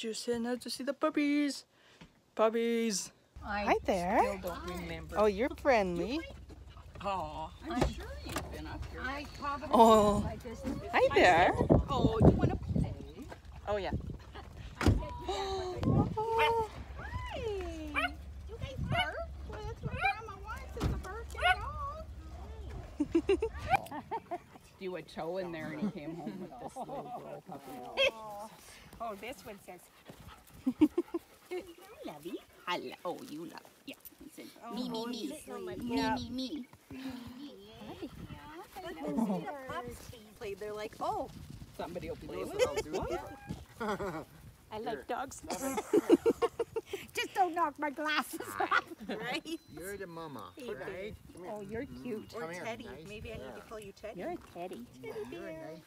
just heading out to see the puppies. Puppies. I Hi there. still don't remember. Oh, you're friendly. Oh, I'm sure you've been up here. I probably. Oh. I just. Hi there. Oh, you want to play? Oh, yeah. Hi. You guys bark? Well, that's what Grandma wants is a barking dog. You a toe in there and he came home with this little girl puppy. Oh, this one says. Lovey. Hello. Oh, you love. Yeah. He said, me, me, me. sitting on my Me, lap. me, me. Play. They're like, oh, Somebody will play with it. I like dogs. Just don't knock my glasses off, right? You're the mama, Hey, right? Oh, you're mm-hmm. cute. Come Teddy. nice. Maybe I need to call you Teddy. You're a teddy. You're a nice,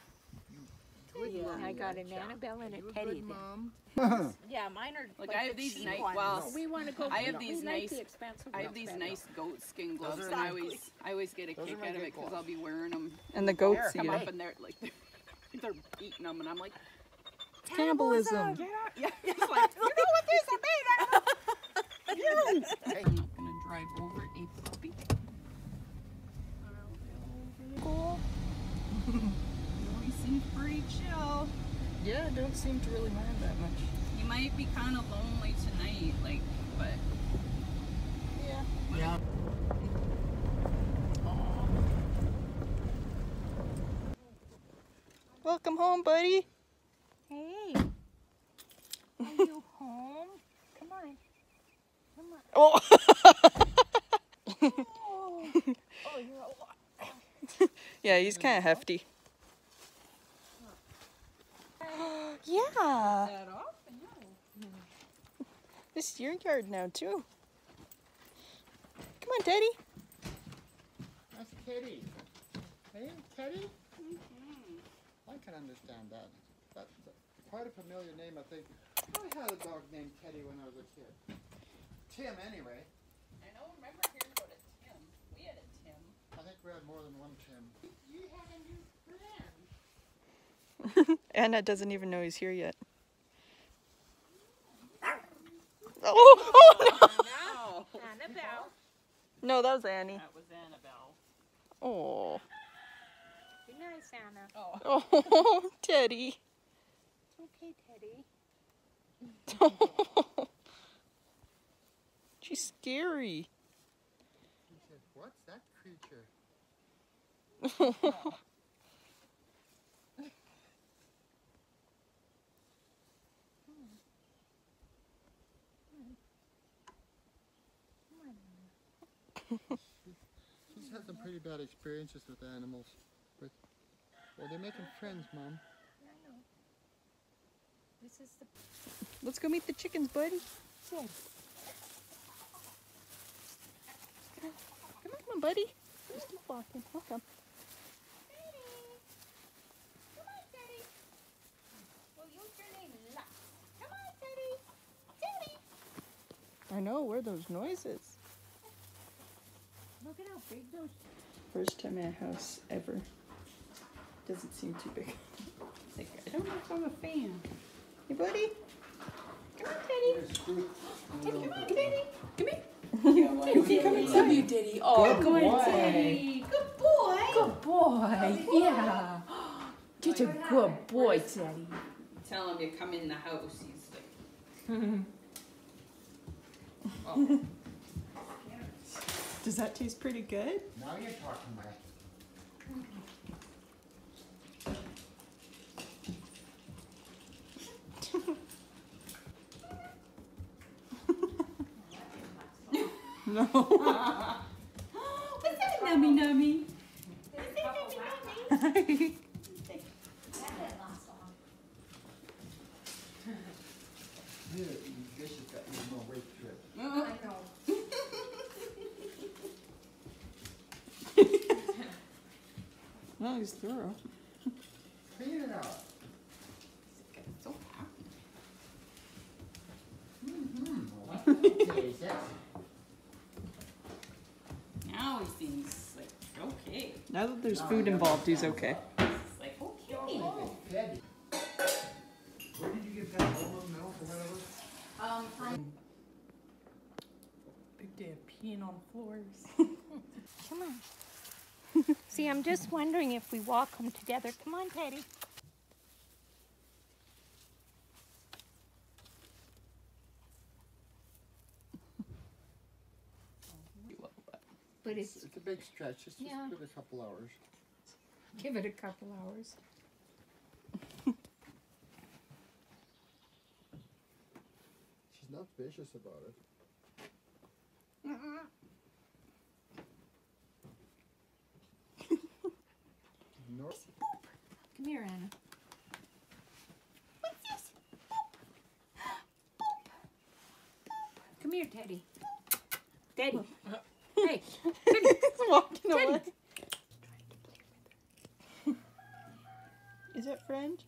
you good mom. I got an Annabelle and You a a Teddy good mom. Yeah, mine are Look, like I have the these nice- ones. well, we want to go. I have we these like nice- the expensive I have these better. nice goat skin gloves, are and I always, I always get a Those kick out of it because. I'll be wearing them. And the goats eat Come up and they're like, they're, they're eating them, and I'm like, Cannibalism. yeah, it's like, you know what this is made out of? You. Hey. I'm not gonna drive over a puppy. Cool. He seems pretty chill. Yeah, don't seem to really mind that much. You might be kind of lonely tonight, like, but Yeah. Yeah. Welcome home, buddy. Hey, are you home? Come on. Come on. Oh. Yeah, he's kind of hefty. yeah. This is your yard now, too. Come on, Teddy. That's Teddy. Hey, Teddy? Mm-hmm. I can understand that. That's quite a familiar name, I think. I had a dog named Teddy when I was a kid. Tim, anyway. I know. Remember hearing about a Tim? We had a Tim. I think we had more than one Tim. You had a new friend. Anna doesn't even know he's here yet. Oh, oh no. No, Annabelle. No, that was Annie. that was Annabelle. Oh. Be nice, Anna. Oh, Oh, Teddy. It's okay, Teddy. She's scary. He said, what's that creature? She's had some pretty bad experiences with animals. But, well, they're making friends, Mom. I know. This is the Let's go meet the chickens, buddy. Good. Come on, come on, buddy. Just keep walking. Welcome. Come on, Teddy. Well, use your name, Lux. Come on, Teddy. Teddy. I know, where are those noises? Look at how big those. First time at a house ever. Doesn't seem too big. like, I don't know if I'm a fan. Hey, buddy. Come on, Teddy. Teddy, come on, Teddy. Come here. Teddy, come inside. you, Teddy. Oh, Good come boy. on, Teddy. Good boy. Good boy. Yeah. Such a good boy, Teddy. Tell him to come in the house. He's like, oh. Does that taste pretty good? Now you're talking, Mike. No. What's that, nummy nummy? You, you guess you got weight to it. no, he's thorough. Clean it out. So happy. Mm-hmm. Well, that's okay, sexy. Now he seems like okay. Now that there's food involved, he's okay. He's like okay. Teddy. Where did you get that old milk and long time. Big day of peeing on floors. Come on. See, I'm just wondering if we walk them together. Come on, Teddy. But It's, it's it's a big stretch. Just, just give it a couple hours. give it a couple hours. She's not vicious about it. Nor- Come here, Anna. What's this? Come here, Teddy. Teddy. Hey, Teddy. Walking Teddy. away. Is it friend?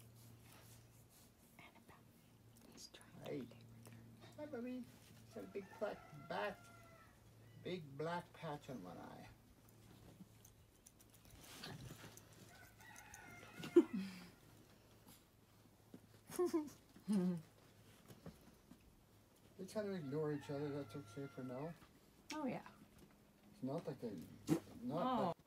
Hey. Hi, baby. Got a big black back, big black patch on one eye. they kind of ignore each other. That's okay for now. Oh yeah. It's not like they, not Oh.